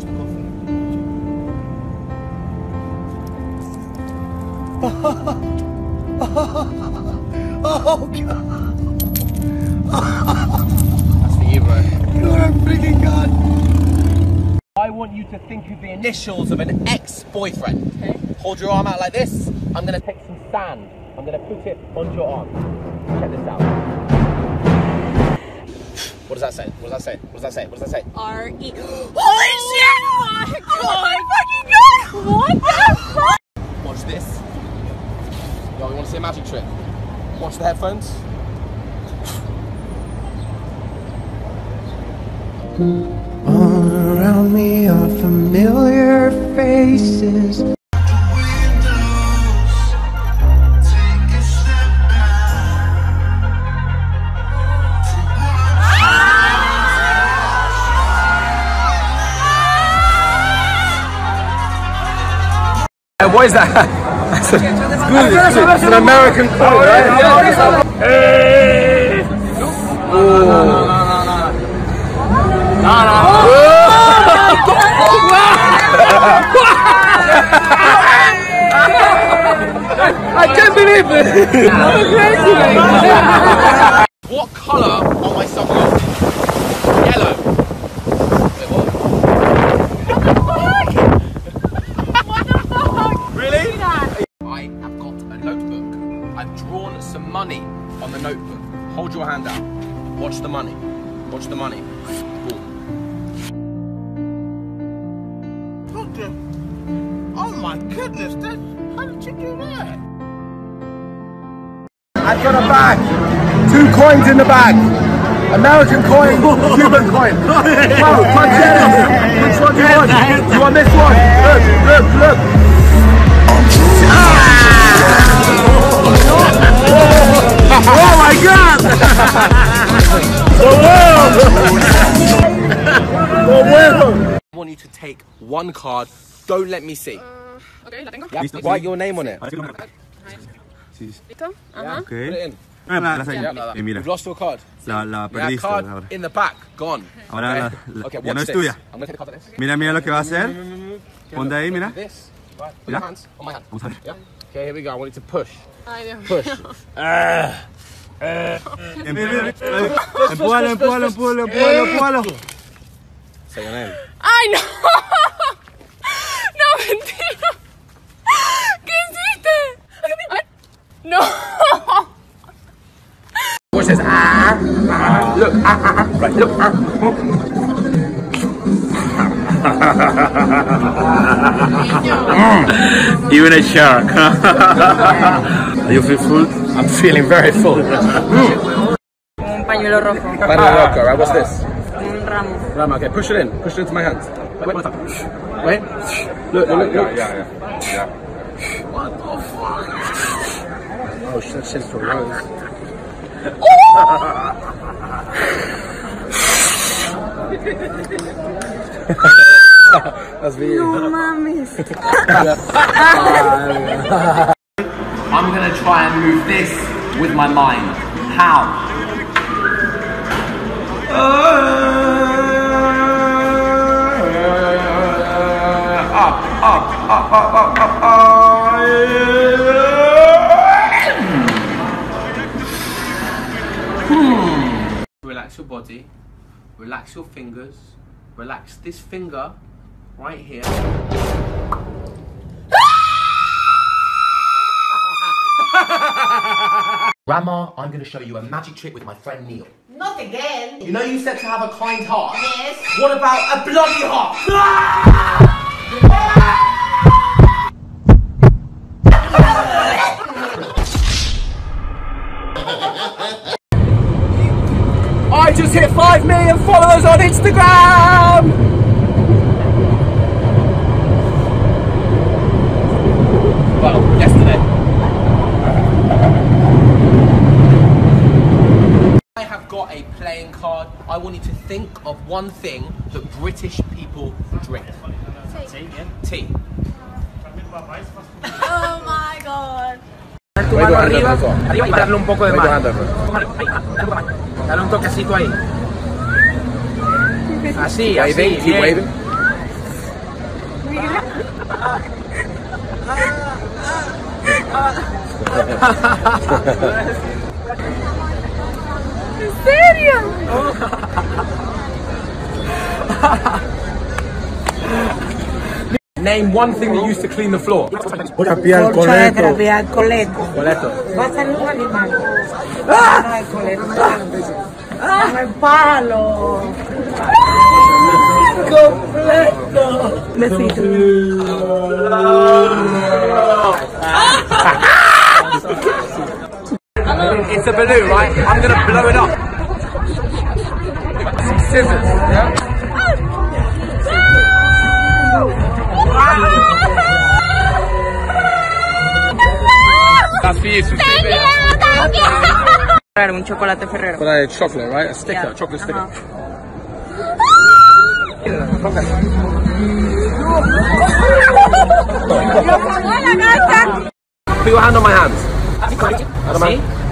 Watch the coffee. Oh, God. That's for you, bro. You're a freaking God. I want you to think of the initials of an ex-boyfriend. Hold your arm out like this. I'm gonna take some sand. I'm gonna put it on your arm. Check this out. What does that say? What does that say? What does that say? What does that say? R E. Holy shit! Oh my oh fucking god! What the fuck? Watch this. Yo, you want to see a magic trick? Watch the headphones. All around me are familiar faces. What is that? That's a, it's, a- it's an American quote, right? Oh, I can't believe it! what colour are my sunglasses? Money on the notebook. Hold your hand out. Watch the money. Watch the money. Boom. Oh my goodness, that, how did you do that? I've got a bag. Two coins in the bag. American coin, Cuban coin. Wow, punch it in. Which one do you want? You want this one? Look, one card. Don't let me see. Ok, la tengo. Yeah, Write your name on it. ¿Listo? Ajá. Put it in. Ah, la, la Yeah, señal. Eh, mira, We've lost your card. la, la Yeah, card ahora. in the back, gone. Ahora la- la- okay, ya watch no es this. tuya. I'm gonna take the card like this. Mira, mira lo que va a hacer. Ponte ahí, mira. This. Right. Put Mira. your hands on my hand. Vamos a ver. Yeah. Okay, here we go. I want you to push. Ay, Dios mío. Push. Empújalo, empújalo, empújalo, empújalo, empújalo. ¡Ay, no! No, mentira. ¿Qué hiciste? No. Watch this. Ah, ah, look. Ah, ah, ah. Right, look. Ah. Even a shark. you feel full? I'm feeling very full. Un pañuelo rojo. Banana loco, right? What's this? Un ramo. Ram, okay, push it in. Push it into my hands. Wait, wait. Wait. Look, look, look. Yeah, yeah, yeah. What the fuck? Oh, shit, shit's for rose. That's me. No mames. I'm gonna try and move this with my mind. How? Uh. Hmm. Relax your body, relax your fingers, relax this finger right here. Grandma, I'm going to show you a magic trick with my friend Neil. Not again. You know you said to have a kind heart? Yes. What about a bloody heart? million followers on Instagram! Well, yesterday. I have got a playing card. I want you to think of one thing that British people drink. Tea. Oh my god. tu mano arriba, arriba y darle un poco de mano. Dale un toquecito ahí. Así, así, bien. ¿En serio? Name one thing that used to clean the floor. Trapear el Mucho coleto. trapear coleto. Coleto. Va a salir un animal. No, el coleto. Palo. Completo. Besito. It's a balloon, right? I'm gonna blow it up. Some scissors, yeah? That's for you, Thank you, thank you. Un chocolate ferrero. But a chocolate, right? A sticker, Yeah. chocolate sticker. Put your hand on my hands. Hand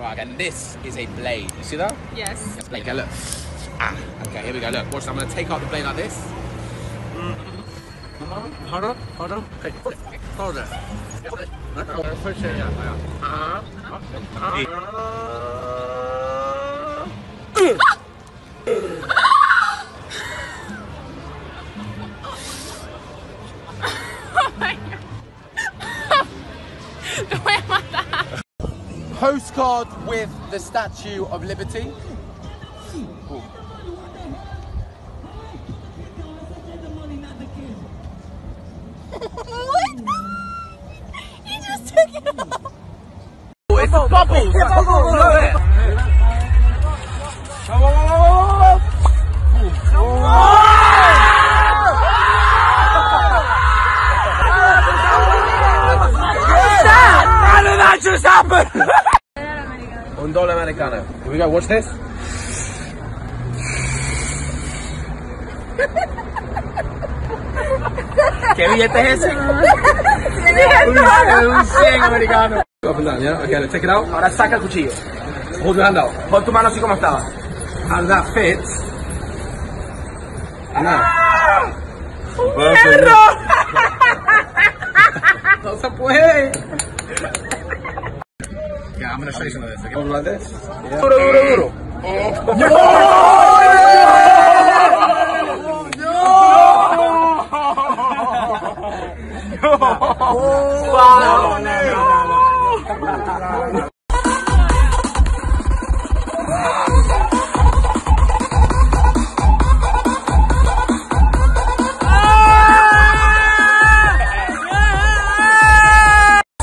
Right, and this is a blade. You see that? Yes. Okay, look. Ah, okay, here we go. Look, watch. I'm gonna take out the blade like this. Mm-hmm. Hold on, hold on. Okay, hold it. Push it, yeah. Uh-huh. Te Postcard with the Statue of Liberty. What? You just took it off. Oh, it's bubbles. Blow it. How did that just happen? Un dólar americano. Here we go. Watch this. ¿Qué billete es ese? Un 100 americano. Up and down, yeah? Okay, let's take it out. Ahora saca el cuchillo. Hold your hand out. Pon tu mano así como estaba. How does that fit? And now. No duro.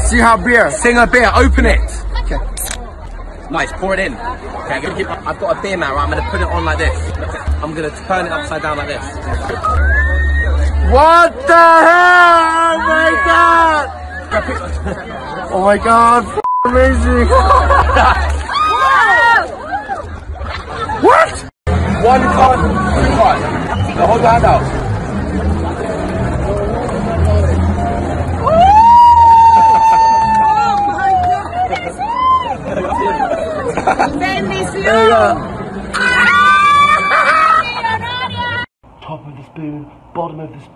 See how beer. Sing a beer, open it. Okay. Nice, pour it in. Okay, I'm gonna keep, I've got a beer now, right? I'm gonna put it on like this. I'm gonna turn it upside down like this. What the hell? Oh my god! Oh my god, amazing! what? One card, two cards. Now hold your hand out. Top of the spoon,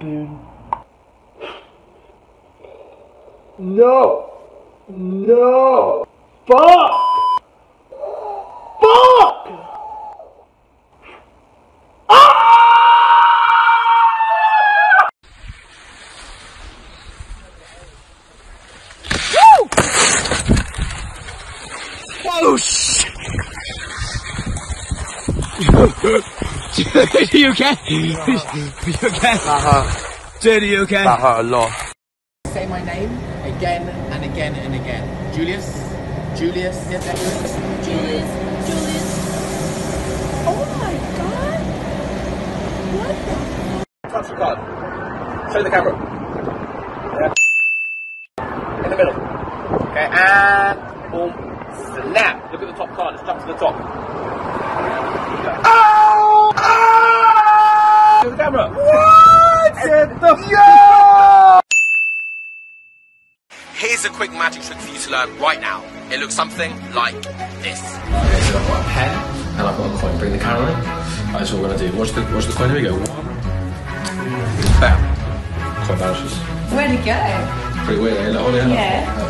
spoon. No! No! Fuck! Oh shit! Are you okay? Are you okay? Uh-huh. Dude, are you okay? That hurt a lot. Say my name again and again and again. Julius? Julius? Yes, Julius, Julius. Oh my god. What the? Touch the card. Show the camera. Yeah. In the middle. Okay, and boom. Snap. Look at the top card. Let's jump to the top. Oh! Oh! Show the camera. Here's a quick magic trick for you to learn right now. It looks something like this. Okay, so I've got a pen and I've got a coin. Bring the camera in. That's what we're gonna do. Watch the watch the coin. Here we go. One. Bam. Coin vanishes. Where'd it go? Pretty weird, eh? Like, hold it up. Yeah.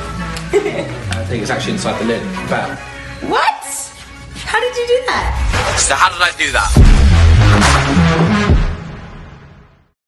I think it's actually inside the lid. Bam. What? How did you do that? So how did I do that?